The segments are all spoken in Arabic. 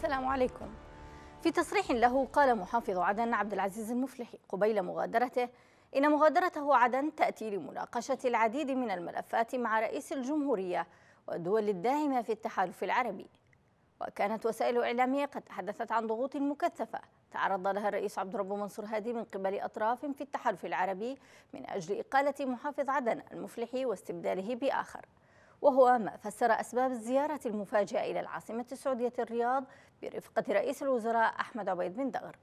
السلام عليكم. في تصريح له قال محافظ عدن عبد العزيز المفلحي قبيل مغادرته إن مغادرته عدن تأتي لمناقشة العديد من الملفات مع رئيس الجمهورية والدول الداعمة في التحالف العربي. وكانت وسائل إعلامية قد تحدثت عن ضغوط مكثفة تعرض لها الرئيس عبد الرب منصور هادي من قبل أطراف في التحالف العربي من أجل إقالة محافظ عدن المفلحي واستبداله بآخر. وهو ما فسر أسباب الزيارة المفاجئة إلى العاصمة السعودية الرياض برفقة رئيس الوزراء أحمد عبيد بن دغر.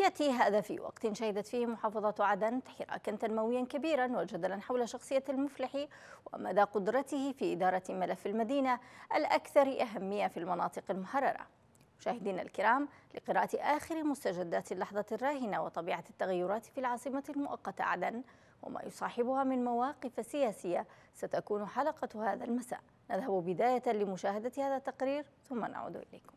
يأتي هذا في وقت شهدت فيه محافظة عدن حراكا تنمويا كبيرا وجدلا حول شخصية المفلح ومدى قدرته في إدارة ملف المدينة الأكثر أهمية في المناطق المحررة مشاهدينا الكرام لقراءة آخر مستجدات اللحظة الراهنة وطبيعة التغيرات في العاصمة المؤقتة عدن وما يصاحبها من مواقف سياسية ستكون حلقة هذا المساء. نذهب بداية لمشاهدة هذا التقرير ثم نعود إليكم.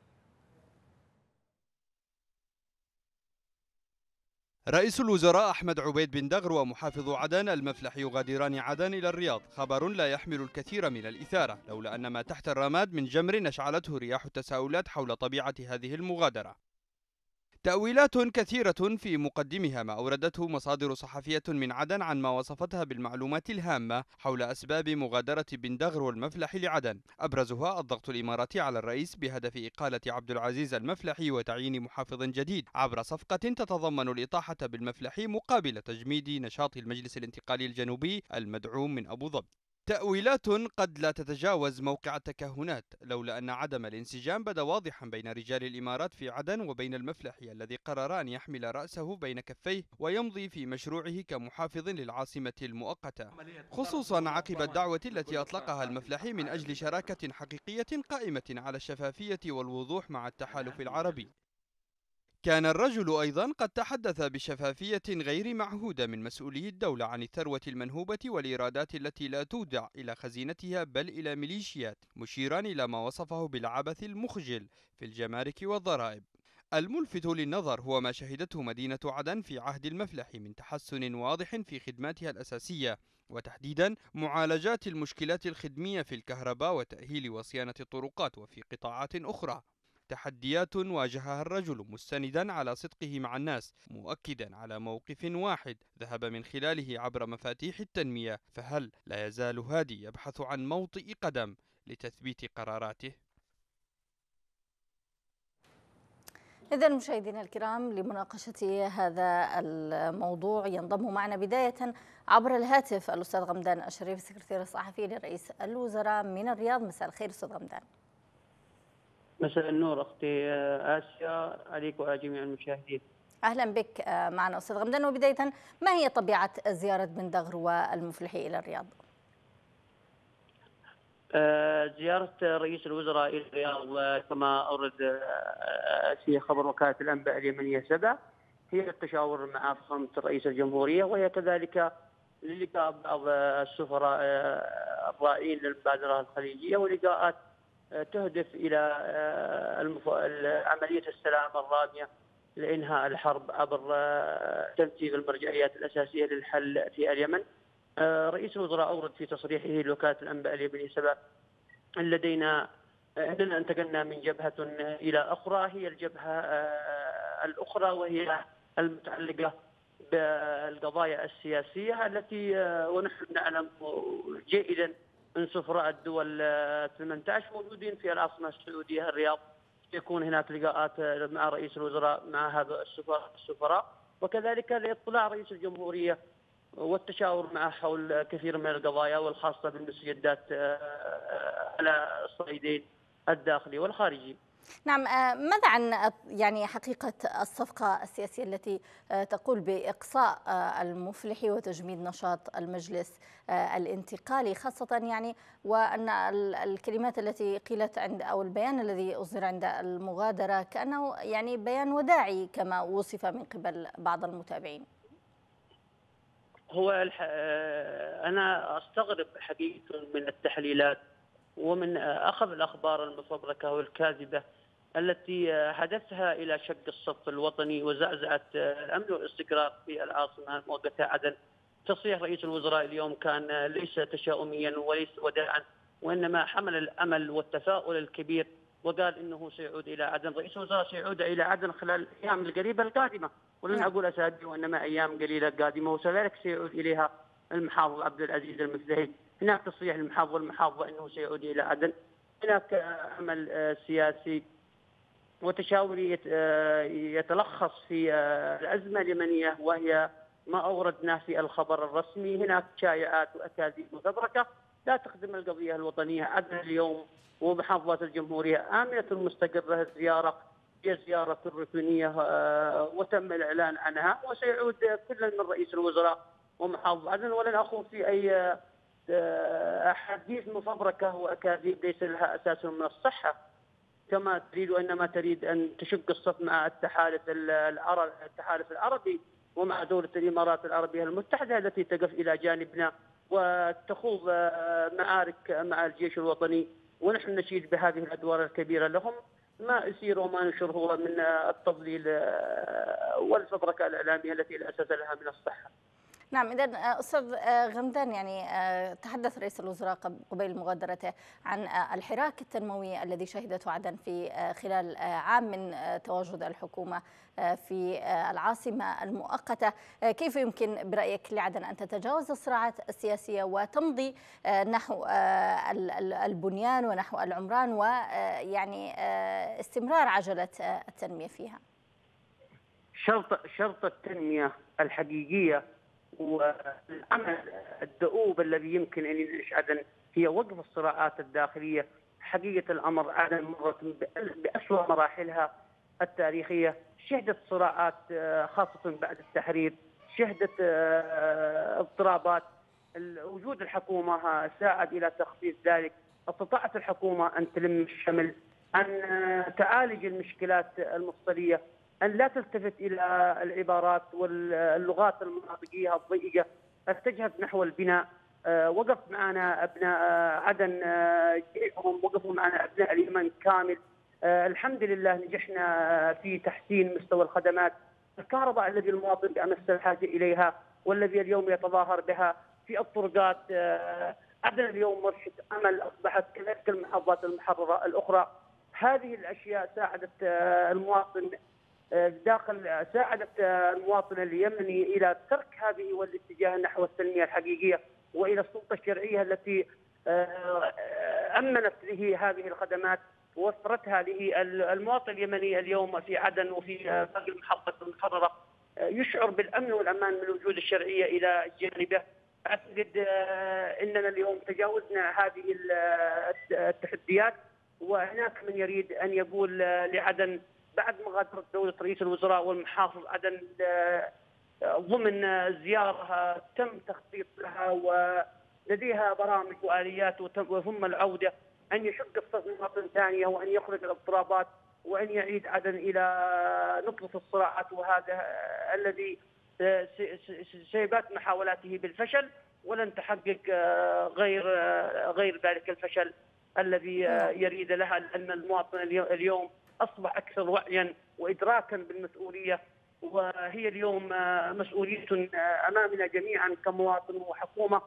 رئيس الوزراء أحمد عبيد بن دغر ومحافظ عدن المفلح يغادران عدن إلى الرياض. خبر لا يحمل الكثير من الإثارة لولا أن ما تحت الرماد من جمر أشعلته رياح التساؤلات حول طبيعة هذه المغادرة. تأويلات كثيرة في مقدمها ما أوردته مصادر صحفية من عدن عن ما وصفتها بالمعلومات الهامة حول أسباب مغادرة بن دغر والمفلح لعدن. أبرزها الضغط الإماراتي على الرئيس بهدف إقالة عبد العزيز المفلحي وتعيين محافظ جديد. عبر صفقة تتضمن الإطاحة بالمفلحي مقابل تجميد نشاط المجلس الانتقالي الجنوبي المدعوم من أبو ظبي. تأويلات قد لا تتجاوز موقع التكهنات لولا أن عدم الانسجام بدا واضحا بين رجال الإمارات في عدن وبين المفلحي الذي قرر أن يحمل رأسه بين كفيه ويمضي في مشروعه كمحافظ للعاصمة المؤقتة. خصوصا عقب الدعوة التي أطلقها المفلحي من أجل شراكة حقيقية قائمة على الشفافية والوضوح مع التحالف العربي. كان الرجل أيضا قد تحدث بشفافية غير معهودة من مسؤولي الدولة عن الثروة المنهوبة والإيرادات التي لا تودع إلى خزينتها بل إلى ميليشيات مشيرا إلى ما وصفه بالعبث المخجل في الجمارك والضرائب. الملفت للنظر هو ما شهدته مدينة عدن في عهد المفلح من تحسن واضح في خدماتها الأساسية وتحديدا معالجات المشكلات الخدمية في الكهرباء وتأهيل وصيانة الطرقات وفي قطاعات أخرى. تحديات واجهها الرجل مستندا على صدقه مع الناس مؤكدا على موقف واحد ذهب من خلاله عبر مفاتيح التنمية فهل لا يزال هادي يبحث عن موطئ قدم لتثبيت قراراته؟ إذا مشاهدينا الكرام لمناقشة هذا الموضوع ينضم معنا بداية عبر الهاتف الأستاذ غمدان الشريف السكرتير الصحفي لرئيس الوزراء من الرياض. مساء الخير أستاذ غمدان. مساء النور أختي آسيا عليك وعلى جميع المشاهدين. أهلا بك معنا أستاذ غمدان وبداية ما هي طبيعة زيارة بن دغر والمفلحي إلى الرياض؟ زيارة رئيس الوزراء إلى الرياض كما أورد في خبر وكالة الأنباء اليمنية سبع هي التشاور مع فخامة رئيس الجمهورية وهي كذلك للقاء بعض السفراء الرائين للمبادرة الخليجية ولقاءات تهدف إلى عملية السلام الرامية لإنهاء الحرب عبر تنفيذ المرجعيات الأساسية للحل في اليمن. رئيس الوزراء أورد في تصريحه لوكالة الأنباء اليمنيه سبع لدينا أننا انتقلنا من جبهة إلى أخرى هي الجبهة الأخرى وهي المتعلقة بالقضايا السياسية التي ونحن نعلم جيدا من سفراء الدول 18 موجودين في العاصمه السعودية الرياض يكون هناك لقاءات مع رئيس الوزراء مع هذا السفراء وكذلك لإطلاع رئيس الجمهورية والتشاور معه حول كثير من القضايا والخاصة بالمسجدات على الصعيدين الداخلي والخارجي. نعم ماذا عن يعني حقيقة الصفقة السياسية التي تقول بإقصاء المفلح وتجميد نشاط المجلس الانتقالي خاصة يعني وأن الكلمات التي قيلت عند أو البيان الذي أصدر عند المغادرة كأنه يعني بيان وداعي كما وصف من قبل بعض المتابعين؟ هو أنا أستغرب حقيقة من التحليلات ومن أخذ الأخبار المفبركه والكاذبة التي هدفها إلى شق الصف الوطني وزعزعة الامن والاستقرار في العاصمة المؤقته عدن. تصريح رئيس الوزراء اليوم كان ليس تشاؤميا وليس وداعا وإنما حمل الأمل والتفاؤل الكبير وقال إنه سيعود إلى عدن، رئيس الوزراء سيعود إلى عدن خلال الأيام القريبة القادمة، ولن نعم. أقول اسابيع وإنما أيام قليلة قادمة وكذلك سيعود إليها المحافظ عبد العزيز المفلحي، هناك تصريح للمحافظ والمحافظة إنه سيعود إلى عدن، هناك عمل آه، سياسي وتشاوري آه، يتلخص في آه، الأزمة اليمنية وهي ما أوردناه في الخبر الرسمي، هناك شائعات وأكاذيب مفبركه لا تخدم القضية الوطنية، عدن اليوم ومحافظات الجمهورية آمنة مستقرة الزياره هي زيارة ركنيه آه، وتم الإعلان عنها. وسيعود كل من رئيس الوزراء ومحافظ عدن. ولن اخوض في أي أحاديث مفبركة واكاذيب ليس لها أساس من الصحة. كما تريد وإنما تريد أن تشق الصف مع التحالف العربي التحالف العربي ومع دولة الإمارات العربية المتحدة التي تقف إلى جانبنا وتخوض آه، معارك مع الجيش الوطني. ونحن نشيد بهذه الأدوار الكبيرة لهم. ما يصير وما نشر هو من آه، التضليل آه، والفبركة الإعلامية التي لا أساس لها من الصحة. نعم إذا أستاذ آه، غمدان يعني آه، تحدث رئيس الوزراء قب- قبيل مغادرته عن آه، الحراك التنموي الذي شهدته عدن في آه، خلال آه، عام من آه، تواجد الحكومة آه، في آه، العاصمة المؤقتة. آه، كيف يمكن برأيك لعدن أن تتجاوز الصراعات السياسية وتمضي آه، نحو آه، ال- ال- البنيان ونحو العمران ويعني استمرار عجلة آه، التنمية فيها؟ شرط شرط التنمية الحقيقية والعمل الدؤوب الذي يمكن أن ينعش عدن هي وقف الصراعات الداخلية. حقيقة الأمر عدن مرت بأسوأ مراحلها التاريخية. شهدت صراعات آه، خاصة بعد التحرير. شهدت آه، اضطرابات. وجود الحكومة ساعد إلى تخفيف ذلك. استطاعت الحكومة أن تلم الشمل أن آه، تعالج المشكلات المفصلية. أن لا تلتفت إلى العبارات واللغات المناطقية الضيقة اتجهت نحو البناء. آه، وقف معنا أبناء آه، عدن آه، جيشهم وقفوا معنا أبناء اليمن كامل. الحمد لله نجحنا في تحسين مستوى الخدمات. الكهرباء الذي المواطن بأمس الحاجة إليها والذي اليوم يتظاهر بها في الطرقات عدن اليوم مرشد أمل أصبحت كذلك المحافظات المحررة الأخرى. هذه الأشياء ساعدت المواطن داخل ساعدت المواطن اليمني إلى ترك هذه والاتجاه نحو التنميه الحقيقية وإلى السلطة الشرعية التي آه، أمنت له هذه الخدمات ووفرتها له المواطن اليمني اليوم في عدن وفي آه، باقي المحافظات المحررة. آه، يشعر بالأمن والأمان من وجود الشرعية إلى جانبه. أعتقد إننا اليوم تجاوزنا هذه ال- التحديات وهناك من يريد أن يقول لعدن بعد مغادره دوله رئيس الوزراء والمحافظ عدن ضمن زياره آه، تم تخطيط لها ولديها برامج وآليات وثم العودة أن يشق الصف مره ثانية وأن يخرج الاضطرابات وأن يعيد عدن إلى نقطة الصراعات وهذا الذي سيبات محاولاته بالفشل. ولن تحقق آه، غير آه، غير ذلك الفشل الذي آه، يريد لها لأن المواطن اليو- اليوم أصبح أكثر وعيا وادراكا بالمسؤولية وهي اليوم آه، مسؤولية آه، أمامنا جميعا كمواطن وحكومة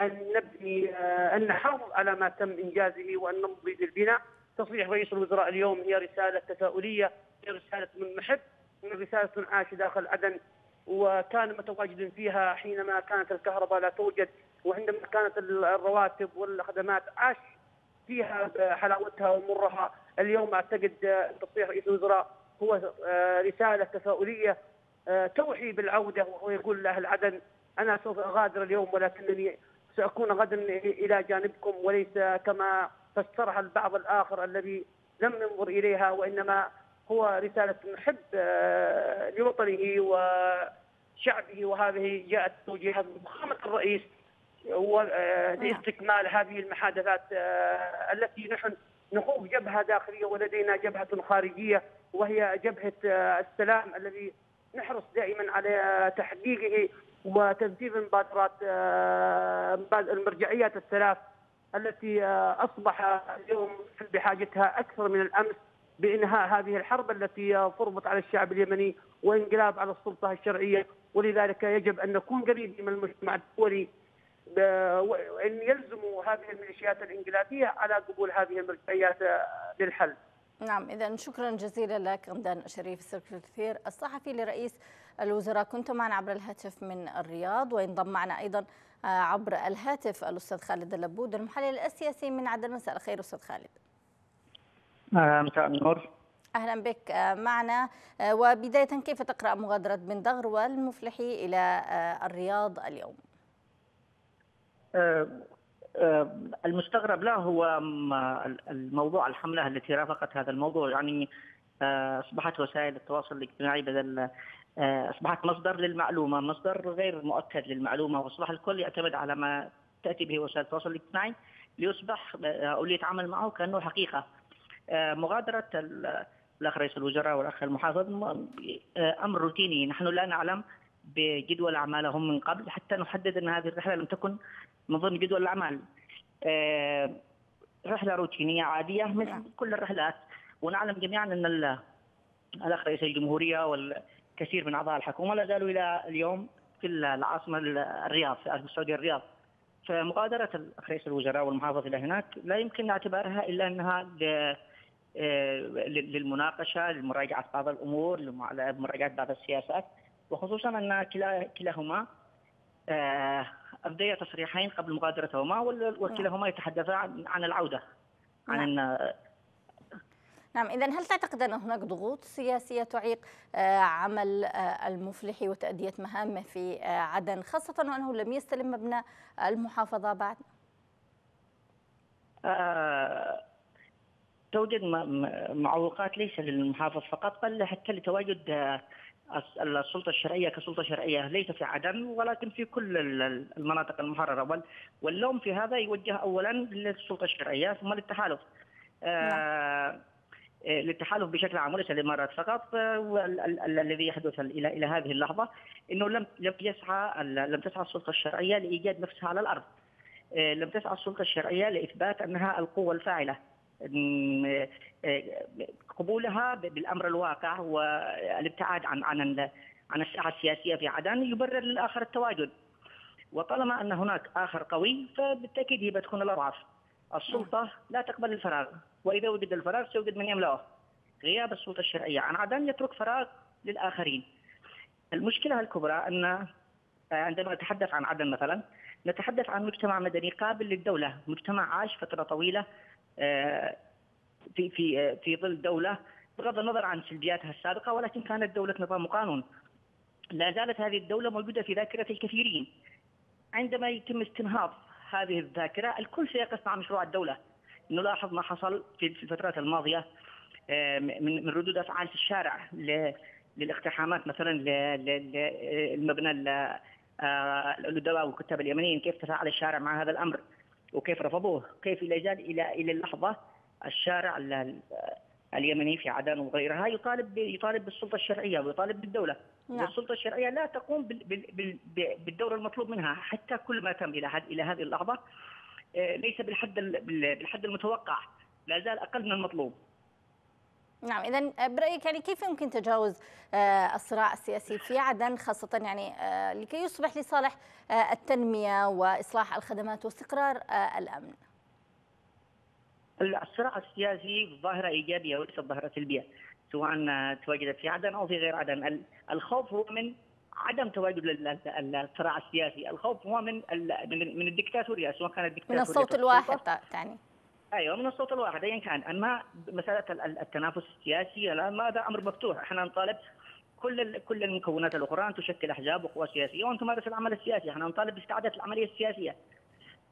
أن نبني آه، أن نحافظ على ما تم إنجازه وأن نمضي للبناء تصريح رئيس الوزراء اليوم هي رسالة تفاؤليه هي رسالة من محب من رسالة عاش داخل عدن وكان متواجدا فيها حينما كانت الكهرباء لا توجد وعندما كانت الرواتب والخدمات عاش فيها حلاوتها ومرها. اليوم أعتقد آه، تصريح رئيس الوزراء هو آه، رسالة تفاؤلية آه، توحي بالعودة وهو يقول لاهل عدن أنا سوف أغادر اليوم ولكنني سأكون غدا إلى جانبكم وليس كما فسرها البعض الآخر الذي لم ينظر إليها وإنما هو رسالة محب لوطنه وشعبه وهذه جاءت توجيهات من فخامه الرئيس آه، لاستكمال هذه المحادثات التي نحن نخوض جبهه داخلية ولدينا جبهة خارجية وهي جبهة آه، السلام الذي نحرص دائما على تحقيقه وتنفيذ مبادرات آه، المرجعيات الثلاث التي آه، أصبح اليوم بحاجتها أكثر من الأمس بإنهاء هذه الحرب التي فرضت على الشعب اليمني وانقلاب على السلطة الشرعية. ولذلك يجب أن نكون قريبين من المجتمع الدولي وان يلزموا هذه الميليشيات الانقلابيه على قبول هذه المرجعيات آه، للحل. نعم إذا شكرا جزيلا لك غمدان شريف السكرتير الصحفي لرئيس الوزراء كنت معنا عبر الهاتف من الرياض وينضم معنا أيضا آه، عبر الهاتف الأستاذ خالد اللبود المحلل السياسي من عدن مساء الخير أستاذ خالد مساء النور أهلا بك آه، معنا وبداية كيف تقرأ مغادرة بن دغر والمفلحي إلى الرياض اليوم؟ المستغرب له هو الموضوع الحملة التي رافقت هذا الموضوع يعني أصبحت وسائل التواصل الاجتماعي بدل آه، أصبحت مصدر للمعلومة، مصدر غير مؤكد للمعلومة وأصبح الكل يعتمد على ما تأتي به وسائل التواصل الاجتماعي ليصبح أو ليتعامل معه كأنه حقيقة. آه، مغادرة الأخ رئيس الوزراء والأخ المحافظ آه، أمر روتيني، نحن لا نعلم بجدول أعمالهم من قبل حتى نحدد أن هذه الرحلة لم تكن من ضمن جدول الأعمال. رحلة روتينية عادية مثل نعم. كل الرحلات ونعلم جميعا أن الأخ رئيس الجمهوريه وال كثير من أعضاء الحكومة لا زالوا إلى اليوم في العاصمة الرياض في السعودية الرياض. فمغادره رئيس الوزراء والمحافظ إلى هناك لا يمكن اعتبارها إلا أنها آه، للمناقشة لمراجعة بعض الأمور لمراجعة بعض السياسات وخصوصا أن كلا كلاهما آه، ابديا تصريحين قبل مغادرتهما وكلاهما يتحدثان عن العودة عن نعم. نعم إذا هل تعتقد أن هناك ضغوط سياسية تعيق آه، عمل آه، المفلح وتأدية مهامه في آه، عدن خاصة وأنه لم يستلم مبنى المحافظة بعد؟ توجد معوقات ليس للمحافظ فقط بل حتى لتواجد السلطة الشرعية كسلطة شرعية ليس في عدن ولكن في كل المناطق المحررة واللوم في هذا يوجه أولا للسلطة الشرعية ثم للتحالف نعم. للتحالف بشكل عام وليس الامارات فقط الذي يحدث إلى إلى هذه اللحظة إنه لم لم يسعى لم تسعى السلطة الشرعية لإيجاد نفسها على الأرض. آه، لم تسعى السلطة الشرعية لإثبات أنها القوة الفاعلة. آه، قبولها بالأمر الواقع والابتعاد عن عن عن الساحة السياسية في عدن يبرر للآخر التواجد. وطالما أن هناك آخر قوي فبالتأكيد هي بتكون الأضعف. السلطة لا تقبل الفراغ وإذا وجد الفراغ سيوجد من يملأه غياب السلطة الشرعية عن عدن يترك فراغ للآخرين المشكلة الكبرى أن آه، عندما نتحدث عن عدن مثلا نتحدث عن مجتمع مدني قابل للدولة، مجتمع عاش فترة طويلة في في آه، في ظل دوله بغض النظر عن سلبياتها السابقة ولكن كانت دولة نظام وقانون. لا زالت هذه الدولة موجودة في ذاكرة الكثيرين. عندما يتم استنهاض هذه الذاكرة الكل سيقف مع مشروع الدولة. نلاحظ ما حصل في الفترات الماضية آه، من ردود أفعال في الشارع للاقتحامات مثلا للمبنى آه، الادباء والكتاب اليمنيين كيف تفاعل الشارع مع هذا الأمر وكيف رفضوه؟ كيف إلى جال إلى إلى اللحظة الشارع اليمني في عدن وغيرها يطالب يطالب بالسلطة الشرعية ويطالب بالدولة. نعم. السلطة الشرعية لا تقوم بالدور المطلوب منها حتى كل ما تم إلى إلى هذه اللحظة آه، ليس بالحد بالحد المتوقع لا زال أقل من المطلوب. نعم اذا برأيك يعني كيف يمكن تجاوز آه، الصراع السياسي في عدن خاصة يعني آه، لكي يصبح لصالح التنمية وإصلاح الخدمات واستقرار الأمن؟ الصراع السياسي ظاهرة إيجابية وليست ظاهرة سلبية سواء تواجدت في عدن أو في غير عدن. الخوف هو من عدم تواجد الصراع السياسي، الخوف هو من من الدكتاتورية سواء كانت دكتاتورية من الصوت الواحد تعني أيوه من الصوت الواحد. ايا كان، أما مسألة التنافس السياسي هذا أمر مفتوح، إحنا نطالب كل كل المكونات الأخرى أن تشكل أحزاب وقوى سياسية وأن تمارس العمل السياسي، إحنا نطالب باستعادة العملية السياسية.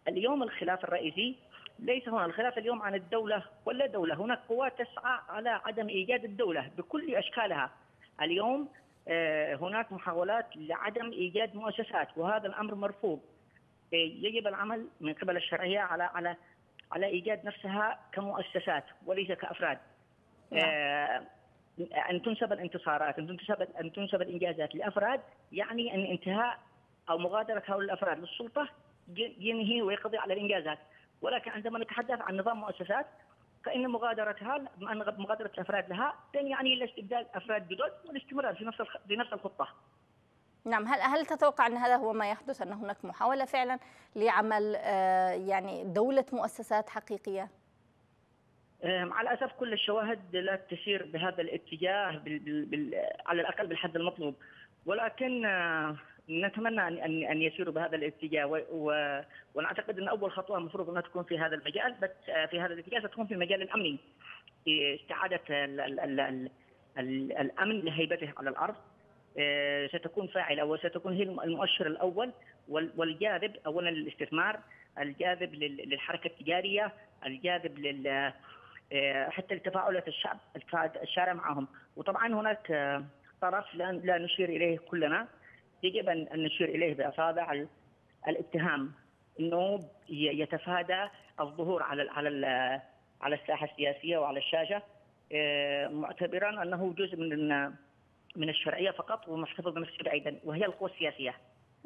اليوم الخلاف الرئيسي ليس هنا. الخلاف اليوم عن الدولة ولا دولة، هناك قوات تسعى على عدم إيجاد الدولة بكل أشكالها. اليوم آه، هناك محاولات لعدم إيجاد مؤسسات وهذا الأمر مرفوض. آه، يجب العمل من قبل الشرعية على على على إيجاد نفسها كمؤسسات وليس كأفراد نعم. آه، أن تنسب الانتصارات أن تنسب أن تنسب الإنجازات لأفراد يعني أن انتهاء أو مغادرة هؤلاء الأفراد للسلطة ينهي ويقضي على الإنجازات ولكن عندما نتحدث عن نظام مؤسسات فإن مغادرتها مغادرة الأفراد لها لن يعني إلا استبدال أفراد جدد والاستمرار في نفس بنفس الخطة. نعم هل هل تتوقع أن هذا هو ما يحدث أن هناك محاولة فعلا لعمل آه، يعني دولة مؤسسات حقيقية؟ مع الاسف كل الشواهد لا تسير بهذا الاتجاه بال بال على الأقل بالحد المطلوب ولكن نتمنى ان ان يسيروا بهذا الاتجاه. ونعتقد أن أول خطوة المفروض أنها تكون في هذا المجال بس في هذا الاتجاه ستكون في المجال الأمني استعادة ال... ال... ال... ال... الأمن لهيبته على الأرض ستكون فاعله وستكون هي المؤشر الأول والجاذب اولا للاستثمار الجاذب للحركة التجارية الجاذب لل حتى لتفاعلات الشعب الشارع معهم. وطبعا هناك طرف لا نشير إليه كلنا. يجب ان نشير إليه بأصابع الاتهام إنه يتفادى الظهور على على على الساحة السياسية وعلى الشاشة. معتبرا أنه جزء من من الشرعية فقط ومحتفظ بنفسه بعيدا وهي القوى السياسية.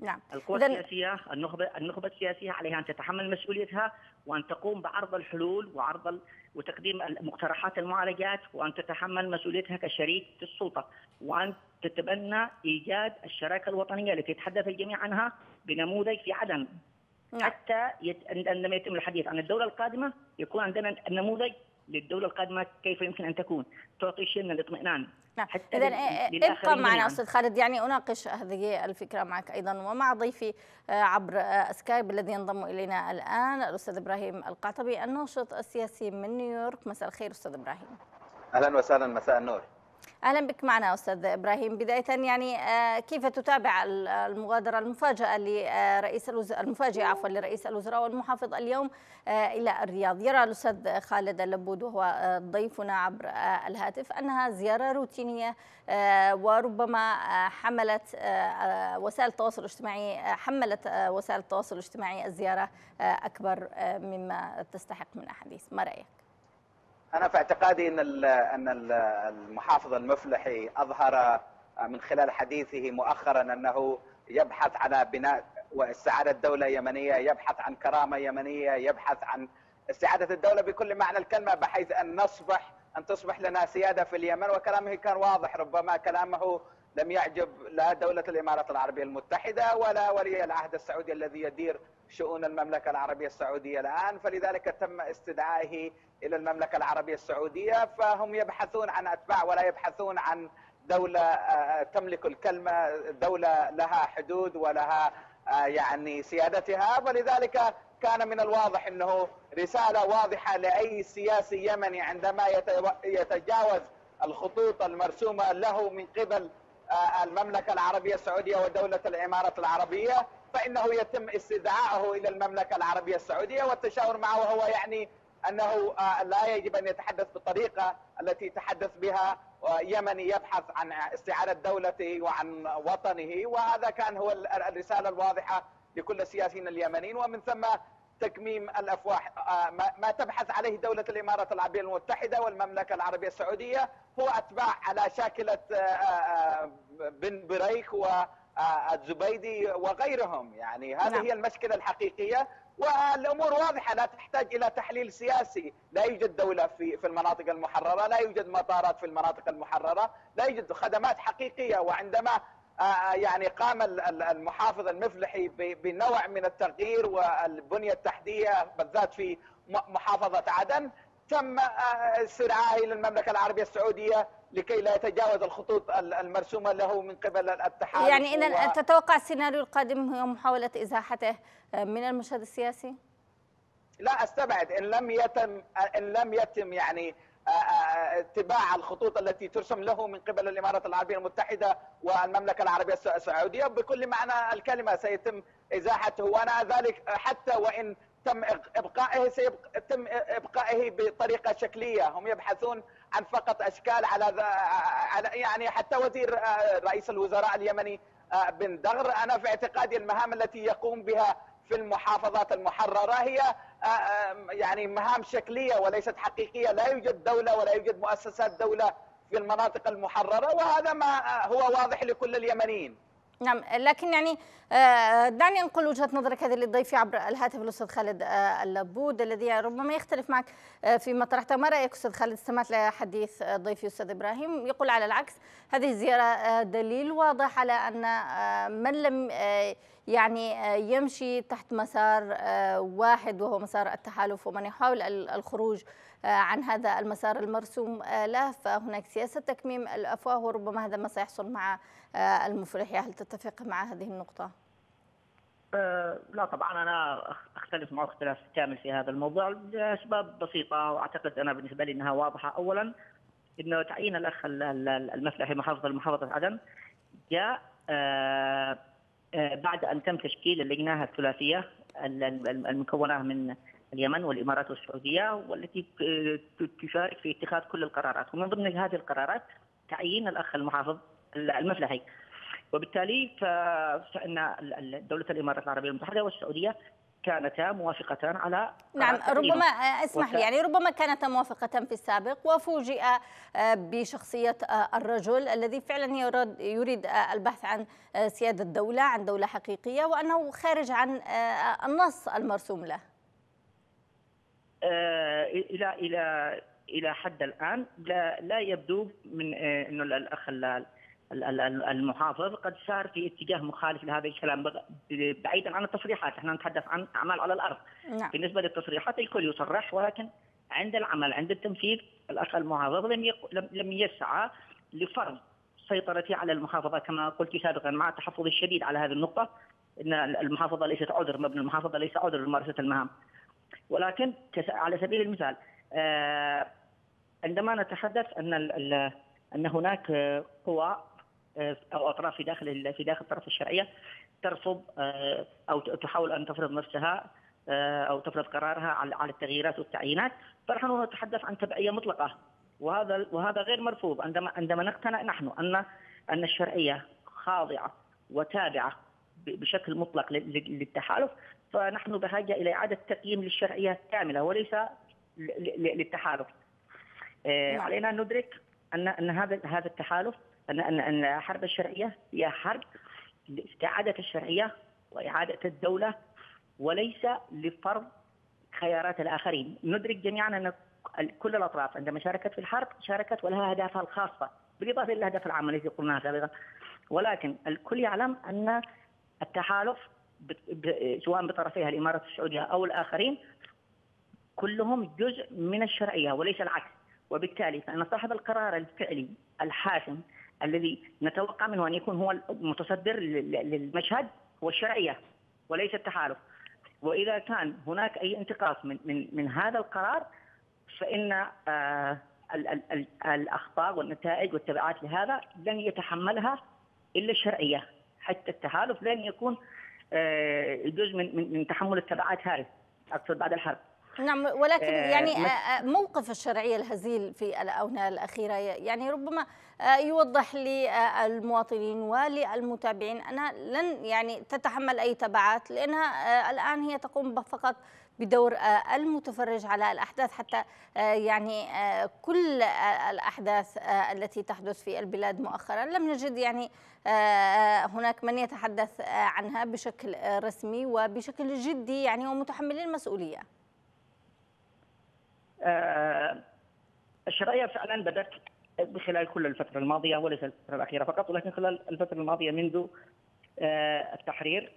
نعم. القوى إذن... السياسية النخبة النخبة السياسية عليها أن تتحمل مسؤوليتها وأن تقوم بعرض الحلول وعرض ال... وتقديم مقترحات المعالجات وأن تتحمل مسؤوليتها كشريك في السلطة وأن تتبنى إيجاد الشراكة الوطنية التي يتحدث الجميع عنها بنموذج في عدن. نعم. حتى يت... عندما يتم الحديث عن الدولة القادمة يكون عندنا النموذج للدولة القادمة كيف يمكن أن تكون. تعطي شيء من الاطمئنان. نعم. اذا ابقى معنا أستاذ خالد. يعني أناقش هذه الفكرة معك أيضا. ومع ضيفي عبر سكايب الذي ينضم إلينا الآن الأستاذ إبراهيم القعطبي الناشط السياسي من نيويورك. مساء الخير أستاذ إبراهيم. أهلا وسهلا. مساء النور. أهلا بك معنا أستاذ إبراهيم. بداية يعني كيف تتابع المغادرة المفاجأة لرئيس المفاجئه عفوا لرئيس الوزراء والمحافظ اليوم إلى الرياض. يرى الأستاذ خالد اللبود وهو ضيفنا عبر الهاتف أنها زيارة روتينية وربما حملت وسائل التواصل االاجتماعي حملت وسائل التواصل الاجتماعي الزيارة أكبر مما تستحق من أحاديث. ما رأيك؟ أنا في اعتقادي إن أن المحافظ المفلحي أظهر من خلال حديثه مؤخرا أنه يبحث على بناء واستعاده دوله يمنية، يبحث عن كرامة يمنية، يبحث عن استعادة الدولة بكل معنى الكلمة بحيث أن نصبح أن تصبح لنا سيادة في اليمن وكلامه كان واضح ربما كلامه لم يعجب لا دولة الإمارات العربية المتحدة ولا ولي العهد السعودي الذي يدير شؤون المملكة العربية السعودية الآن. فلذلك تم استدعائه إلى المملكة العربية السعودية. فهم يبحثون عن أتباع ولا يبحثون عن دولة تملك الكلمة دولة لها حدود ولها يعني سيادتها. ولذلك كان من الواضح أنه رسالة واضحة لأي سياسي يمني عندما يتجاوز الخطوط المرسومة له من قبل المملكة العربية السعودية ودولة الإمارات العربية فإنه يتم استدعائه إلى المملكة العربية السعودية والتشاور معه وهو يعني أنه لا يجب أن يتحدث بالطريقة التي يتحدث بها يمني يبحث عن استعادة دولته وعن وطنه وهذا كان هو الرسالة الواضحة لكل السياسيين اليمنيين. ومن ثم تكميم الافواه ما تبحث عليه دولة الإمارات العربية المتحدة والمملكة العربية السعودية. هو أتباع على شاكلة بن بريك والزبيدي وغيرهم. يعني هذه نعم. هي المشكلة الحقيقية. والأمور واضحة لا تحتاج إلى تحليل سياسي، لا يوجد دولة في في المناطق المحررة، لا يوجد مطارات في المناطق المحررة، لا يوجد خدمات حقيقية. وعندما يعني قام المحافظ المفلحي بنوع من التغيير والبنية التحتية بالذات في محافظة عدن تم استدعائه إلى المملكة العربية السعودية لكي لا يتجاوز الخطوط المرسومة له من قبل الاتحاد يعني اذا و... تتوقع السيناريو القادم هو محاولة إزاحته من المشهد السياسي؟ لا أستبعد إن لم يتم إن لم يتم يعني اتباع الخطوط التي ترسم له من قبل الإمارات العربية المتحدة والمملكة العربية السعودية. بكل معنى الكلمة سيتم إزاحته. وأنا ذلك حتى وإن تم إبقائه سيتم إبقائه بطريقة شكلية. هم يبحثون عن فقط أشكال على يعني حتى وزير رئيس الوزراء اليمني بن دغر. أنا في اعتقادي المهام التي يقوم بها في المحافظات المحررة هي يعني مهام شكلية وليست حقيقية. لا يوجد دولة ولا يوجد مؤسسات دولة في المناطق المحررة وهذا ما هو واضح لكل اليمنيين. نعم لكن يعني دعني انقل وجهة نظرك هذه للضيف عبر الهاتف الأستاذ خالد اللبود الذي ربما يختلف معك فيما طرحته. ما رأيك أستاذ خالد؟ استمعت لحديث ضيفي أستاذ إبراهيم يقول على العكس هذه الزيارة دليل واضح على أن من لم يعني يمشي تحت مسار واحد وهو مسار التحالف ومن يحاول الخروج عن هذا المسار المرسوم له. فهناك سياسة تكميم الأفواه وربما هذا ما سيحصل مع المفلحية هل تتفق مع هذه النقطة؟ لا طبعا أنا أختلف معه اختلاف كامل في هذا الموضوع لأسباب بسيطة. وأعتقد أنا بالنسبة لي إنها واضحة. اولا إنه تعيين الأخ المفلحي محافظه محافظه عدن جاء بعد أن تم تشكيل اللجنة الثلاثية المكونة من اليمن والإمارات والسعودية والتي تشارك في اتخاذ كل القرارات. ومن ضمن هذه القرارات تعيين الأخ المحافظ المفلحي. وبالتالي فإن دولة الإمارات العربية المتحدة والسعودية كانتا موافقتان على نعم ربما اسمح لي يعني ربما كانتا موافقتان في السابق وفوجئ بشخصية الرجل الذي فعلا يريد, يريد البحث عن سيادة الدولة عن دولة حقيقية وأنه خارج عن النص المرسوم له. إلى إلى إلى حد الآن لا لا يبدو من أنه الأخ المحافظ قد سار في اتجاه مخالف لهذا الكلام بعيدا عن التصريحات. إحنا نتحدث عن أعمال على الأرض. نعم. بالنسبة للتصريحات الكل يصرح ولكن عند العمل عند التنفيذ الأخ المحافظ لم لم يسعى لفرض سيطرته على المحافظة. كما قلت سابقا مع التحفظ الشديد على هذه النقطة إن المحافظة ليست عذر مبنى المحافظة ليس عذر لممارسة المهام. ولكن على سبيل المثال عندما نتحدث أن أن هناك قوى أو أطراف في داخل في داخل الطرف الشرعية ترفض أو تحاول أن تفرض نفسها أو تفرض قرارها على التغييرات والتعيينات. فنحن نتحدث عن تبعية مطلقة. وهذا وهذا غير مرفوض. عندما عندما نقتنع نحن ان أن الشرعية خاضعة وتابعة بشكل مطلق للتحالف فنحن بحاجه إلى إعادة تقييم للشرعية كامله وليس للتحالف. علينا أن ندرك ان أن هذا هذا التحالف ان ان أن الحرب الشرعية هي حرب لاستعاده الشرعية وإعادة الدولة وليس لفرض خيارات الآخرين، ندرك جميعا أن كل الأطراف عندما شاركت في الحرب شاركت ولها أهدافها الخاصة بالاضافه إلى الاهداف العامه التي قلناها سابقا. ولكن الكل يعلم أن التحالف سواء بطرفيها الإمارات السعوديه أو الآخرين كلهم جزء من الشرعية وليس العكس. وبالتالي فإن صاحب القرار الفعلي الحاسم الذي نتوقع منه أن يكون هو المتصدر للمشهد هو الشرعية وليس التحالف. وإذا كان هناك أي انتقاص من من من هذا القرار فإن آه ال ال ال الأخطاء والنتائج والتبعات لهذا لن يتحملها إلا الشرعية حتى التحالف لن يكون جزء من من من تحمل التبعات هذه أقصد بعد الحرب. نعم ولكن يعني موقف الشرعية الهزيل في الآونة الأخيرة يعني ربما يوضح للمواطنين وللمتابعين أنها لن يعني تتحمل أي تبعات لأنها الآن هي تقوم فقط بدور المتفرج على الأحداث حتى يعني كل الأحداث التي تحدث في البلاد مؤخرا. لم نجد يعني هناك من يتحدث عنها بشكل رسمي وبشكل جدي يعني ومتحملين المسؤولية. الشرعيه فعلا؟ بدأت بخلال كل الفترة الماضية وليس الفترة الأخيرة فقط ولكن خلال الفترة الماضية منذ التحرير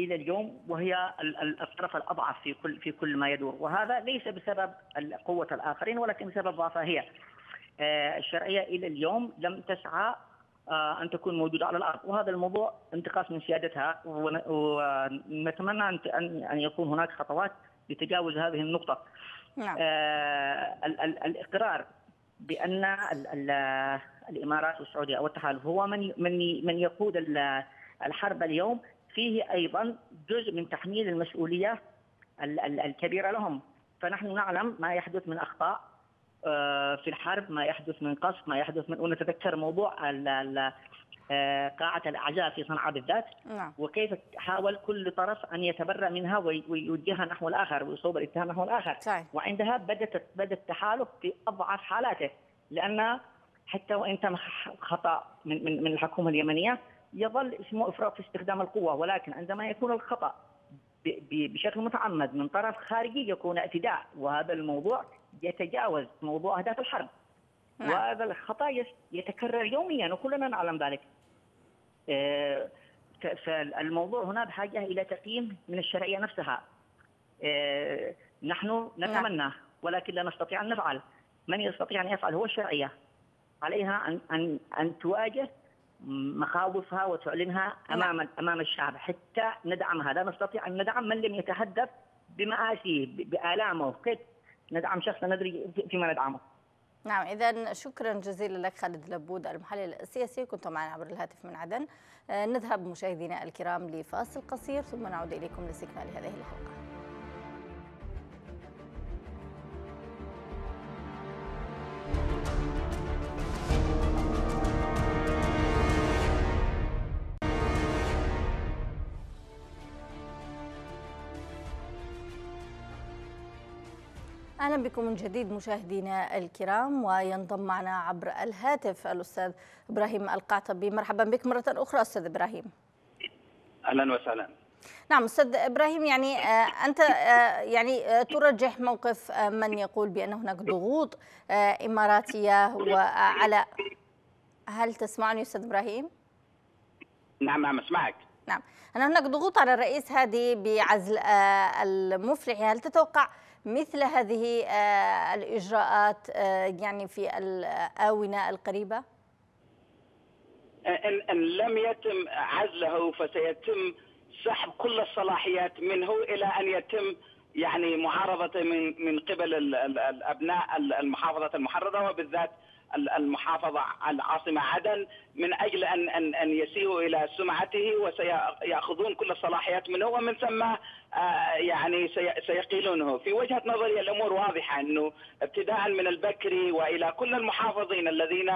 إلى اليوم وهي الطرف الأضعف في كل في كل ما يدور وهذا ليس بسبب قوة الآخرين ولكن بسبب ضعفها هي. الشرعية إلى اليوم لم تسعى أن تكون موجودة على الأرض وهذا الموضوع انتقاص من سيادتها ونتمنى أن ان يكون هناك خطوات لتجاوز هذه النقطة. نعم. آه ال ال الإقرار بأن ال ال الإمارات والسعودية أو التحالف هو من من من يقود الحرب اليوم فيه أيضا جزء من تحميل المسؤولية ال ال الكبيرة لهم فنحن نعلم ما يحدث من أخطاء آه في الحرب ما يحدث من قصف ما يحدث من ونتذكر موضوع ال قاعة الأعزاء في صنعاء بالذات نعم. وكيف حاول كل طرف أن يتبرأ منها ويوجهها نحو الآخر ويصوب الاتهام نحو الآخر صحيح. وعندها بدأت بدأ التحالف في أضعف حالاته لأن حتى وإن تم خطأ من من من الحكومة اليمنية يظل اسمه إفراط في استخدام القوة ولكن عندما يكون الخطأ بشكل متعمد من طرف خارجي يكون اعتداء وهذا الموضوع يتجاوز موضوع أهداف الحرب. نعم. وهذا الخطأ يتكرر يوميا وكلنا نعلم ذلك. فالموضوع هنا بحاجة إلى تقييم من الشرعية نفسها. آه، نحن نتمنى ولكن لا نستطيع أن نفعل. من يستطيع أن يفعل؟ هو الشرعية. عليها ان ان أن تواجه مخاوفها وتعلنها أمام أمام الشعب. حتى ندعمها لا نستطيع أن ندعم من لم يتحدث بمآسيه بآلامه كيف ندعم شخص ندري فيما ندعمه. نعم. إذا شكرا جزيلا لك خالد لبود المحلل السياسي. كنت معنا عبر الهاتف من عدن. آه، نذهب مشاهدينا الكرام لفاصل قصير ثم نعود إليكم لاستكمال هذه الحلقة. بكم من جديد مشاهدينا الكرام وينضم معنا عبر الهاتف الأستاذ إبراهيم القعطبي مرحبا بك مرة أخرى أستاذ إبراهيم. أهلا وسهلا. نعم أستاذ إبراهيم يعني آه، أنت آه، يعني آه، ترجح موقف من يقول بأن هناك ضغوط إماراتية وعلى هل تسمعني أستاذ إبراهيم؟ نعم نعم أسمعك. نعم. أن هناك ضغوط على الرئيس هادي بعزل المفلحي هل تتوقع مثل هذه آه، الإجراءات آه، يعني في الآونة القريبة؟ إن, لم يتم عزله فسيتم سحب كل الصلاحيات منه إلى أن يتم يعني معارضته من من قبل الابناء المحافظة المحرره وبالذات المحافظة العاصمة عدن من أجل أن أن أن يسيئوا إلى سمعته وسيأخذون كل الصلاحيات منه ومن ثم يعني سيقيلونه. في وجهة نظري الأمور واضحة إنه ابتداء من البكري وإلى كل المحافظين الذين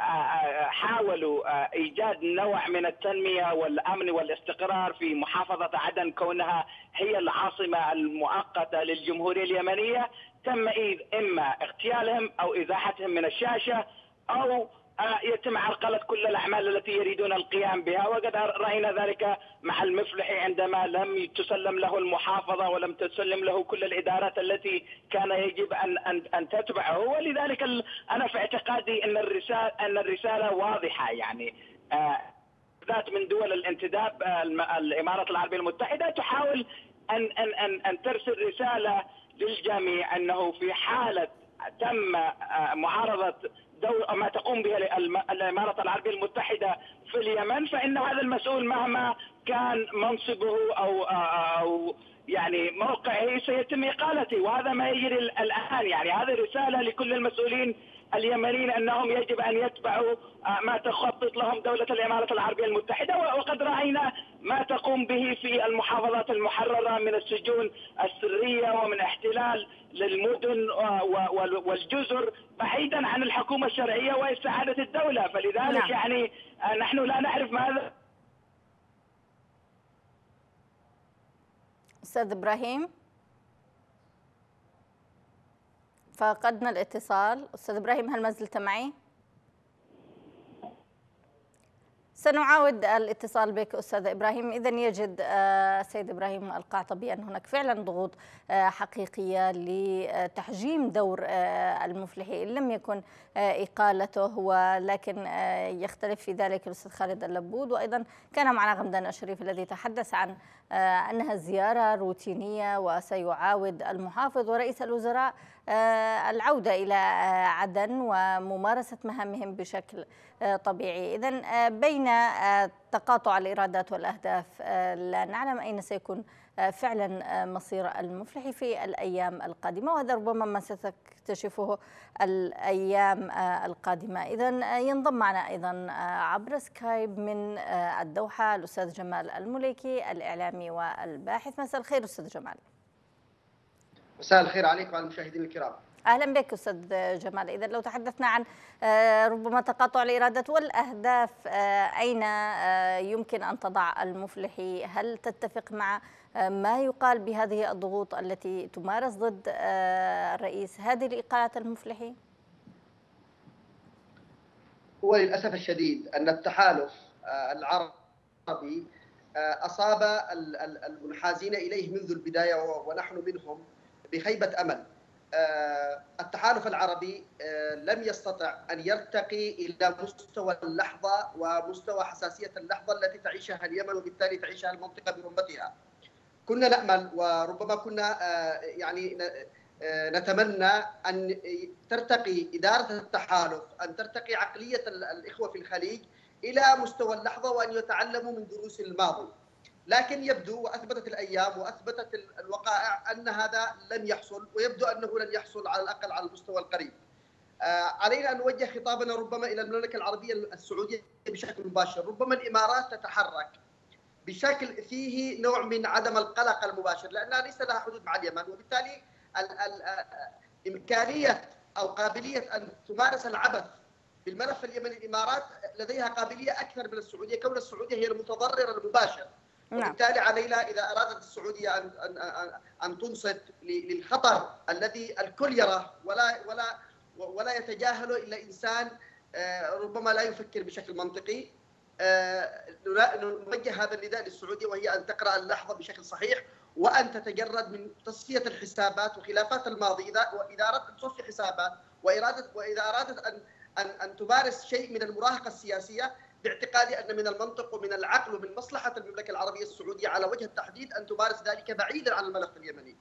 آه، آه، حاولوا إيجاد نوع من التنمية والأمن والاستقرار في محافظة عدن كونها هي العاصمة المؤقتة للجمهورية اليمنية تم إما اغتيالهم أو إزاحتهم من الشاشة أو آه، يتم عرقلة كل الأعمال التي يريدون القيام بها وقد رأينا ذلك مع المفلحي عندما لم تسلم له المحافظة ولم تسلم له كل الإدارات التي كان يجب أن أن, أن تتبعه. ولذلك أنا في اعتقادي أن الرسالة أن الرسالة واضحة يعني. ذات آه، من دول الانتداب آه، الإمارات العربية المتحدة تحاول أن أن أن, أن ترسل رسالة للجميع أنه في حالة تم معارضة دور ما تقوم به الإمارات العربية المتحدة في اليمن فإن هذا المسؤول مهما كان منصبه أو أو يعني موقعه سيتم إقالته وهذا ما يجري الآن. يعني هذه رسالة لكل المسؤولين اليمنيين أنهم يجب أن يتبعوا آه، ما تخطط لهم دولة الإمارات العربية المتحدة وقد رأينا ما تقوم به في المحافظات المحررة من السجون السرية ومن احتلال للمدن والجزر بعيدا عن الحكومة الشرعية واستعاده الدولة فلذلك نعم. يعني آه، نحن لا نعرف ماذا أستاذ إبراهيم فقدنا الاتصال أستاذ إبراهيم هل ما زلت معي؟ سنعاود الاتصال بك أستاذ إبراهيم. إذا يجد السيد آه، إبراهيم القعطبي أن هناك فعلا ضغوط آه، حقيقية لتحجيم دور آه، المفلحي إن لم يكن إقالته ولكن يختلف في ذلك الأستاذ خالد اللبود. وأيضا كان معنا غمدان الشريف الذي تحدث عن أنها زيارة روتينية وسيعاود المحافظ ورئيس الوزراء العودة إلى عدن وممارسة مهامهم بشكل طبيعي. إذا بين تقاطع الإيرادات والأهداف لا نعلم أين سيكون فعلا مصير المفلح في الأيام القادمة وهذا ربما ما ستكتشفه الأيام القادمة. إذا ينضم معنا أيضا عبر سكايب من الدوحة الأستاذ جمال المليكي الإعلامي والباحث. مساء الخير أستاذ جمال. مساء الخير عليكم وعلى المشاهدين الكرام. أهلا بك أستاذ جمال. إذا لو تحدثنا عن آه، ربما تقاطع الايرادات والأهداف آه، أين آه، يمكن أن تضع المفلحي هل تتفق مع ما يقال بهذه الضغوط التي تمارس ضد الرئيس هذه لإقالة المفلحي هو للأسف الشديد أن التحالف العربي أصاب المنحازين إليه منذ البداية ونحن منهم بخيبه أمل آه، التحالف العربي آه، لم يستطع أن يرتقي إلى مستوى اللحظة ومستوى حساسية اللحظة التي تعيشها اليمن وبالتالي تعيشها المنطقة برمتها. كنا نأمل وربما كنا آه، يعني نتمنى أن ترتقي إدارة التحالف أن ترتقي عقلية الإخوة في الخليج إلى مستوى اللحظة وأن يتعلموا من دروس الماضي. لكن يبدو وأثبتت الأيام وأثبتت الوقائع أن هذا لن يحصل ويبدو أنه لن يحصل على الأقل على المستوى القريب. آه، علينا أن نوجه خطابنا ربما إلى المملكة العربية السعودية بشكل مباشر، ربما الإمارات تتحرك بشكل فيه نوع من عدم القلق المباشر لأنها ليس لها حدود مع اليمن وبالتالي ال ال آه، إمكانية أو قابلية أن تمارس العبث بالملف اليمني الإمارات لديها قابلية أكثر من السعودية كون السعودية هي المتضرر المباشر. وبالتالي علينا إذا أرادت السعودية ان ان ان تنصت للخطر الذي الكل يراه ولا ولا ولا يتجاهله إلا إنسان آه، ربما لا يفكر بشكل منطقي. آه، نوجه هذا النداء للسعودية وهي أن تقرأ اللحظة بشكل صحيح وأن تتجرد من تصفية الحسابات وخلافات الماضي. اذا وإذا أردت أن تصفي حسابات واراده وإذا أرادت ان ان أن تمارس شيء من المراهقة السياسية باعتقادي أن من المنطق ومن العقل ومن مصلحة المملكة العربية السعودية على وجه التحديد أن تمارس ذلك بعيدا عن الملف اليمني.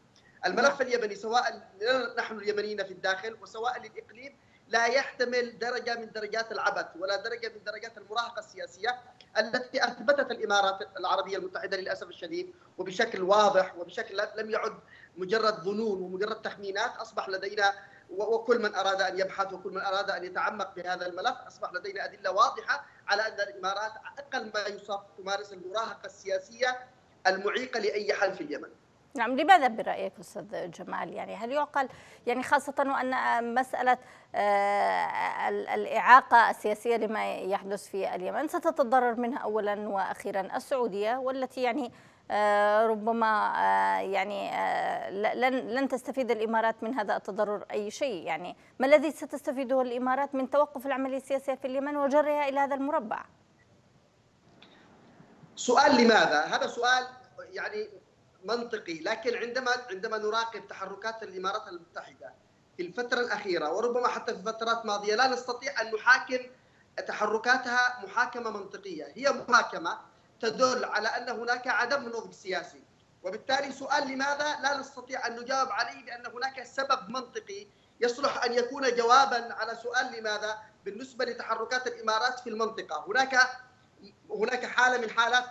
الملف اليمني سواء نحن اليمنيين في الداخل وسواء للإقليم لا يحتمل درجة من درجات العبث ولا درجة من درجات المراهقة السياسية التي أثبتت الإمارات العربية المتحدة للأسف الشديد وبشكل واضح وبشكل لم يعد مجرد ظنون ومجرد تخمينات أصبح لدينا وكل من أراد أن يبحث وكل من أراد أن يتعمق في هذا الملف اصبح لدينا أدلة واضحة على أن الإمارات أقل ما يصف تمارس المراهقه السياسية المعيقة لأي حل في اليمن. نعم لماذا برأيك أستاذ جمال يعني هل يعقل يعني خاصة وأن مسألة آه، الإعاقة السياسية لما يحدث في اليمن ستتضرر منها اولا وأخيرا السعودية والتي يعني ربما آه، يعني آه، لن لن تستفيد الإمارات من هذا التضرر أي شيء. يعني ما الذي ستستفيده الإمارات من توقف العملية السياسيه في اليمن وجرها إلى هذا المربع؟ سؤال لماذا؟ هذا سؤال يعني منطقي لكن عندما عندما نراقب تحركات الإمارات المتحدة في الفترة الأخيرة وربما حتى في فترات ماضية لا نستطيع أن نحاكم تحركاتها محاكمة منطقية. هي محاكمة تدل على أن هناك عدم نضج سياسي. وبالتالي سؤال لماذا لا نستطيع أن نجاوب عليه؟ لأن هناك سبب منطقي يصلح أن يكون جوابا على سؤال لماذا بالنسبة لتحركات الإمارات في المنطقة. هناك هناك حالة من حالات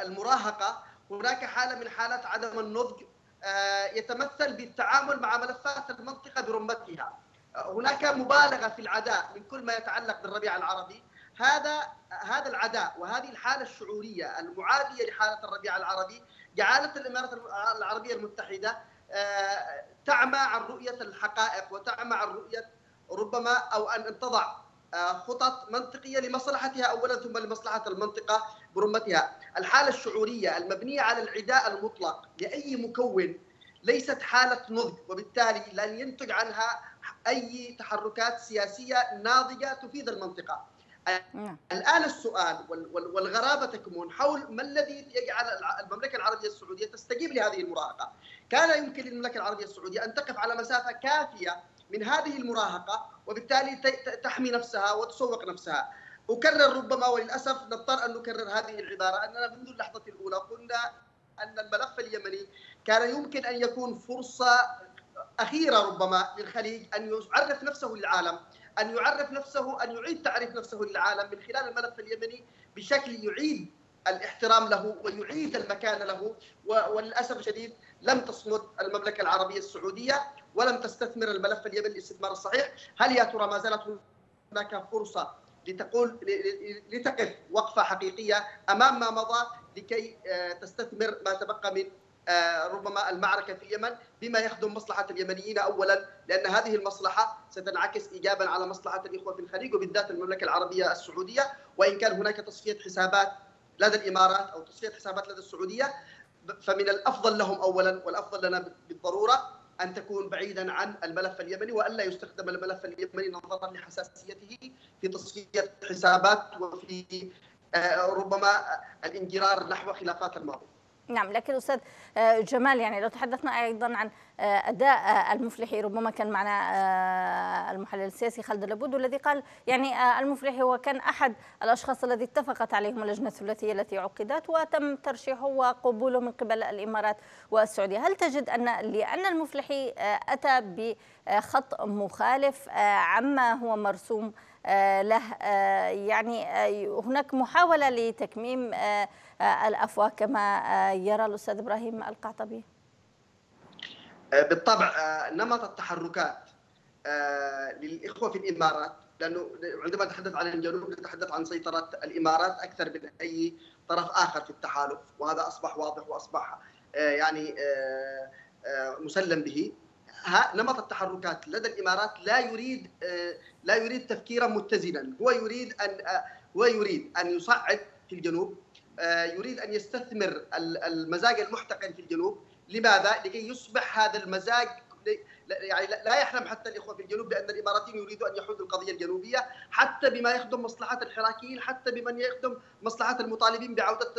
المراهقة. هناك حالة من حالات عدم النضج آه، يتمثل بالتعامل مع ملفات المنطقة برمتها. هناك مبالغة في العداء من كل ما يتعلق بالربيع العربي. هذا هذا العداء وهذه الحالة الشعورية المعادية لحالة الربيع العربي جعلت الإمارات العربية المتحدة آه، تعمى عن رؤية الحقائق وتعمى عن رؤية ربما أو أن تضع آه، خطط منطقية لمصلحتها اولا ثم لمصلحة المنطقة برمتها، الحالة الشعورية المبنية على العداء المطلق لأي مكون ليست حالة نضج وبالتالي لن ينتج عنها أي تحركات سياسية ناضجة تفيد المنطقة. نعم. الآن السؤال والغرابة تكمن حول ما الذي يجعل المملكة العربية السعودية تستجيب لهذه المراهقة؟ كان يمكن للمملكة العربية السعودية أن تقف على مسافة كافية من هذه المراهقة وبالتالي تحمي نفسها وتسوق نفسها. أكرر ربما وللأسف نضطر أن نكرر هذه العبارة أننا منذ اللحظة الأولى قلنا أن الملف اليمني كان يمكن أن يكون فرصة أخيرة ربما للخليج أن يعرف نفسه للعالم أن يعرف نفسه أن يعيد تعريف نفسه للعالم من خلال الملف اليمني بشكل يعيد الاحترام له ويعيد المكان له. وللأسف الشديد لم تصمد المملكة العربية السعودية ولم تستثمر الملف اليمني الاستثمار الصحيح، هل يا ترى ما زالت هناك فرصة لتقول لتقف وقفة حقيقية أمام ما مضى لكي آه، تستثمر ما تبقى من ربما المعركة في اليمن بما يخدم مصلحة اليمنيين اولا لأن هذه المصلحة ستنعكس ايجابا على مصلحة الإخوة في الخليج وبالذات المملكة العربية السعودية وإن كان هناك تصفية حسابات لدى الإمارات أو تصفية حسابات لدى السعودية فمن الأفضل لهم اولا والأفضل لنا بالضرورة أن تكون بعيدا عن الملف اليمني وألا يستخدم الملف اليمني نظرا لحساسيته في تصفية حسابات وفي آه، ربما الانجرار نحو خلافات الماضي. نعم لكن أستاذ آه، جمال يعني لو تحدثنا أيضا عن أداء المفلحي ربما كان معنا المحلل السياسي خالد الأبود والذي قال يعني المفلحي هو كان أحد الأشخاص الذي اتفقت عليهم اللجنة الثلاثية التي عقدت وتم ترشيحه وقبوله من قبل الإمارات والسعودية، هل تجد أن لأن المفلحي أتى بخط مخالف عما هو مرسوم له يعني هناك محاولة لتكميم الأفواه كما يرى الأستاذ إبراهيم القعطبي؟ بالطبع نمط التحركات للإخوة في الإمارات لأنه عندما نتحدث عن الجنوب نتحدث عن سيطرة الإمارات أكثر من أي طرف آخر في التحالف وهذا أصبح واضح وأصبح يعني مسلم به نمط التحركات لدى الإمارات لا يريد لا يريد تفكيرا متزنا. هو يريد أن هو يريد أن يصعد في الجنوب يريد أن يستثمر المزاج المحتقن في الجنوب. لماذا؟ لكي يصبح هذا المزاج يعني لا يحلم حتى الإخوة في الجنوب بان الاماراتيين يريدوا أن يحودوا القضية الجنوبية حتى بما يخدم مصلحة الحراكيين حتى بمن يخدم مصلحة المطالبين بعودة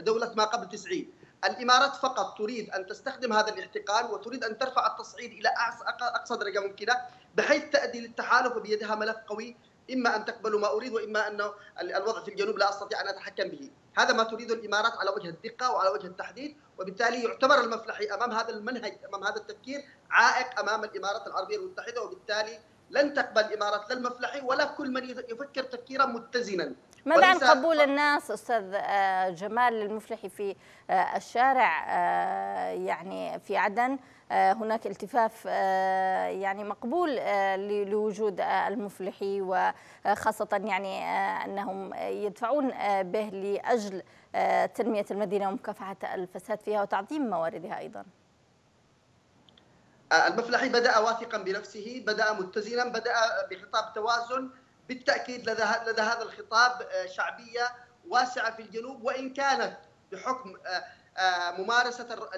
دولة ما قبل 90 الإمارات فقط تريد أن تستخدم هذا الاحتقان وتريد أن ترفع التصعيد إلى اقصى درجة ممكنة بحيث تأتي للتحالف وبيدها ملف قوي إما أن تقبلوا ما أريد وإما انه الوضع في الجنوب لا أستطيع أن أتحكم به. هذا ما تريده الإمارات على وجه الدقة وعلى وجه التحديد وبالتالي يعتبر المفلحي أمام هذا المنهج أمام هذا التفكير عائق أمام الإمارات العربية المتحدة وبالتالي لن تقبل الإمارات لا المفلحي ولا كل من يفكر تفكيرا متزنا. ماذا عن قبول الناس أستاذ جمال المفلحي في الشارع يعني في عدن؟ هناك التفاف يعني مقبول لوجود المفلحي وخاصة يعني أنهم يدفعون به لأجل تنمية المدينة ومكافحة الفساد فيها وتعظيم مواردها أيضا. المفلحي بدأ واثقا بنفسه بدأ متزنا بدأ بخطاب توازن بالتأكيد لدى لدى هذا الخطاب شعبية واسعة في الجنوب وإن كانت بحكم ممارسة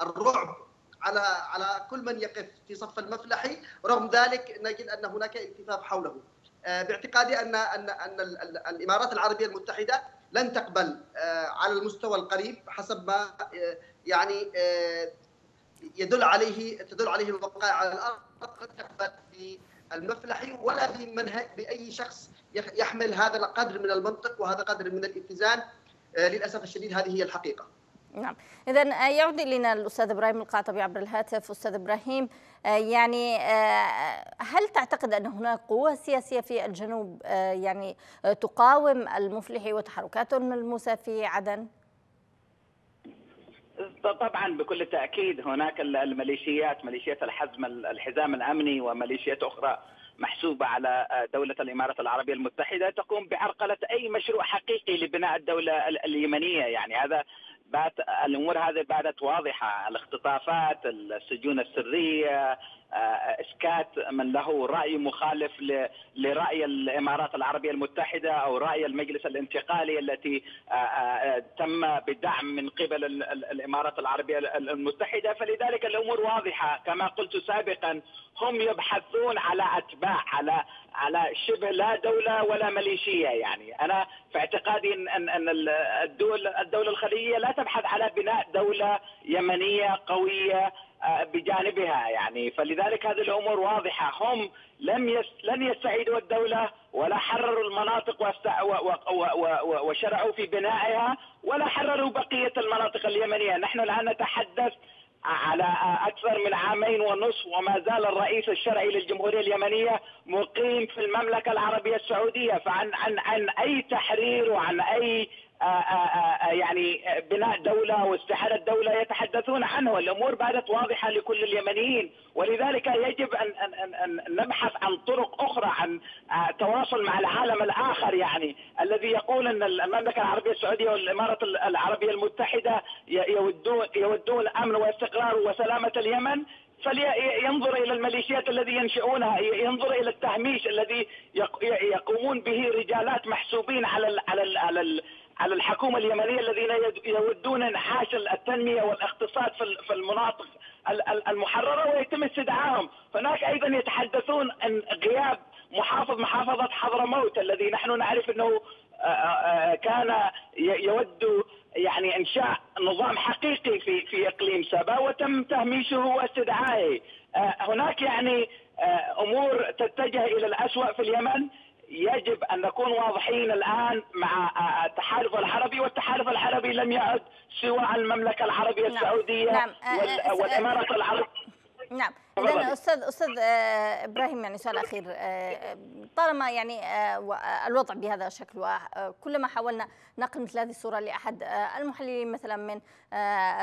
الرعب على على كل من يقف في صف المفلحي رغم ذلك نجد أن هناك التفاف حوله. باعتقادي أن أن أن الإمارات العربية المتحدة لن تقبل على المستوى القريب حسب ما يعني يدل عليه تدل عليه الوقائع. على الأرض لن تقبل بالمفلحي ولا بمنهج بأي شخص يحمل هذا القدر من المنطق وهذا قدر من الاتزان. للأسف الشديد هذه هي الحقيقة. نعم. إذا يعود إلينا الأستاذ إبراهيم القاطبي عبر الهاتف. أستاذ إبراهيم يعني هل تعتقد أن هناك قوة سياسية في الجنوب يعني تقاوم المفلحي وتحركاته الملموسة في عدن؟ طبعا بكل تأكيد هناك الميليشيات ميليشيات الحزم الحزام الأمني وميليشيات أخرى محسوبة على دولة الإمارات العربية المتحدة تقوم بعرقلة أي مشروع حقيقي لبناء الدولة اليمنية. يعني هذا بات الأمور هذه باتت واضحة. الاختطافات السجون السرية اسكات من له رأي مخالف لرأي الإمارات العربية المتحدة أو رأي المجلس الانتقالي التي تم بدعم من قبل الإمارات العربية المتحدة. فلذلك الأمور واضحة. كما قلت سابقا هم يبحثون على أتباع على على شبه لا دولة ولا ميليشيا يعني. أنا في اعتقادي إن إن الدول الدولة الخليجية لا تبحث على بناء دولة يمنية قوية بجانبها يعني. فلذلك هذه الأمور واضحة. هم لم يس لن يستعيدوا الدولة ولا حرروا المناطق وشرعوا في بنائها ولا حرروا بقية المناطق اليمنية. نحن الآن نتحدث على أكثر من عامين ونصف وما زال الرئيس الشرعي للجمهورية اليمنية مقيم في المملكة العربية السعودية. فعن عن عن أي تحرير وعن أي يعني بناء دوله واستحالة دوله يتحدثون عنه، الأمور باتت واضحة لكل اليمنيين، ولذلك يجب أن أن أن نبحث عن طرق أخرى عن تواصل مع العالم الآخر يعني. الذي يقول أن المملكة العربية السعودية والإمارات العربية المتحدة يودون يودون امن واستقرار وسلامة اليمن. فلينظر إلى الميليشيات الذي ينشئونها ينظر إلى التهميش الذي يقومون به رجالات محسوبين على ال على ال على ال على الحكومة اليمنية الذين يودون انعاش التنمية والاقتصاد في المناطق المحررة ويتم استدعائهم هناك أيضا يتحدثون عن غياب محافظ محافظة حضرموت الذي نحن نعرف أنه كان يود يعني إنشاء نظام حقيقي في في إقليم سبا وتم تهميشه واستدعائه. هناك يعني أمور تتجه إلى الاسوء في اليمن. يجب أن نكون واضحين الآن مع التحالف العربي والتحالف العربي لم يعد سوى المملكة العربية نعم. السعودية نعم. العربيه نعم اذا أستاذ أستاذ آه، إبراهيم يعني سؤال أخير. آه، طالما يعني آه، الوضع بهذا الشكل وكلما حاولنا نقل مثل هذه الصورة لأحد المحللين مثلا من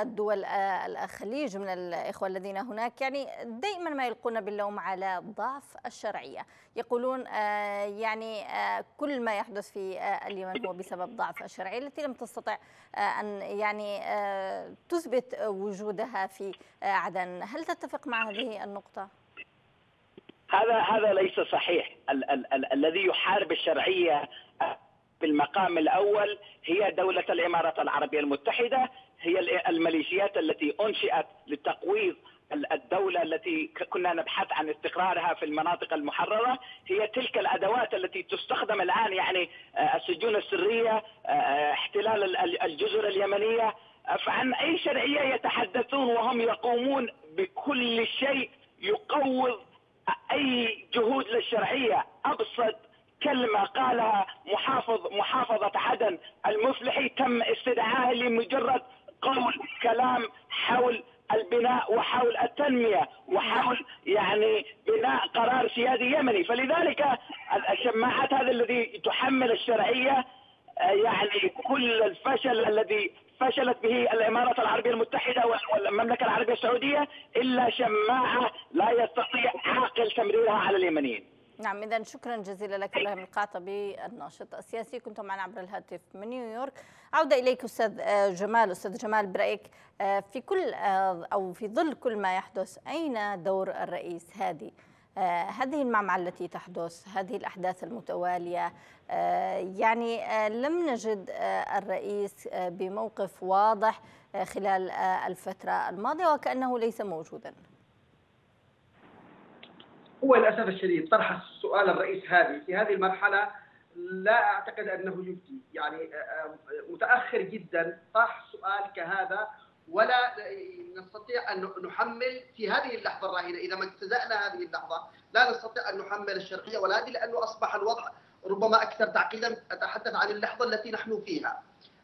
الدول الخليج من الإخوة الذين هناك يعني دائما ما يلقون باللوم على ضعف الشرعية. يقولون يعني كل ما يحدث في اليمن هو بسبب ضعف الشرعية التي لم تستطع أن يعني تثبت وجودها في عدن. هل تتفق مع هذه النقطة؟ هذا هذا ليس صحيح ال ال ال الذي يحارب الشرعية في المقام الأول هي دولة الإمارات العربية المتحدة هي الميليشيات التي أنشئت لتقويض الدولة التي كنا نبحث عن استقرارها في المناطق المحررة هي تلك الأدوات التي تستخدم الآن يعني السجون السرية احتلال الجزر اليمنية فعن أي شرعية يتحدثون وهم يقومون بكل شيء يقوض أي جهود للشرعية. أبسط كلمة قالها محافظ محافظة عدن المفلحي تم استدعائه لمجرد قول كلام حول البناء وحول التنمية وحول يعني بناء قرار سيادي يمني. فلذلك الشماعات هذا الذي تحمل الشرعية يعني كل الفشل الذي فشلت به الإمارات العربية المتحدة والمملكة العربية السعودية إلا شماعة لا يستطيع عاقل تمريرها على اليمنيين. نعم اذا شكرا جزيلا لك إبراهيم القعطبي الناشط السياسي. كنت معنا عبر الهاتف من نيويورك. عودة إليك أستاذ آه، جمال أستاذ جمال برأيك آه، في كل آه، أو في ظل كل ما يحدث أين دور الرئيس هادي؟ هذه المعمعة التي تحدث هذه الأحداث المتوالية يعني لم نجد الرئيس بموقف واضح خلال الفترة الماضية وكأنه ليس موجوداً. هو للأسف الشديد طرح سؤال الرئيس هذه في هذه المرحلة لا أعتقد أنه يبدي. يعني آه، آه، متأخر جدا طرح سؤال كهذا ولا نستطيع أن نحمل في هذه اللحظة الراهنة إذا ما اجتزأنا هذه اللحظة لا نستطيع أن نحمل الشرعيه ولا هذه لأنه أصبح الوضع ربما أكثر تعقيدا أتحدث عن اللحظة التي نحن فيها.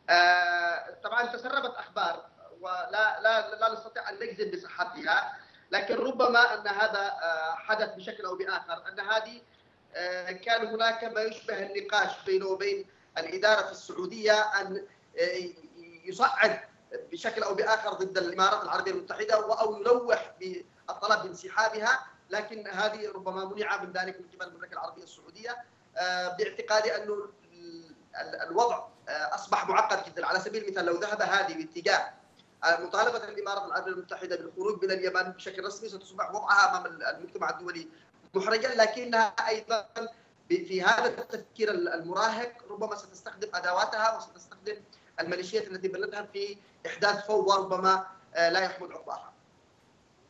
آه، طبعا تسربت أخبار ولا لا لا نستطيع أن نجزم بصحتها لكن ربما أن هذا آه، حدث بشكل أو بآخر أن هذه آه، كان هناك ما يشبه النقاش بينه وبين السعودية أن آه، يصعد بشكل أو بآخر ضد الإمارات العربية المتحدة أو يلوح بالطلب بانسحابها لكن هذه ربما منع من ذلك من قبل المملكة العربية السعودية باعتقادي انه الوضع أصبح معقد جدا. على سبيل المثال لو ذهب هذه باتجاه مطالبة الإمارات العربية المتحدة بالخروج من اليمن بشكل رسمي ستصبح وضعها أمام المجتمع الدولي محرجا. لكنها أيضا في هذا التفكير المراهق ربما ستستخدم أدواتها وستستخدم الميليشيات التي بلدها في إحداث فوضى ربما آه، لا يحمد عقباها.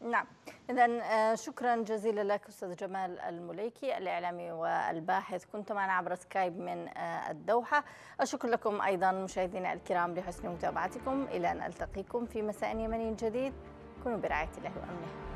نعم. إذا آه، شكرا جزيلا لك أستاذ جمال المليكي الإعلامي والباحث. كنت معنا عبر سكايب من آه، الدوحة. أشكر لكم أيضا مشاهدينا الكرام لحسن متابعتكم. إلى أن ألتقيكم في مساء يمني جديد. كونوا برعاية الله وأمنه.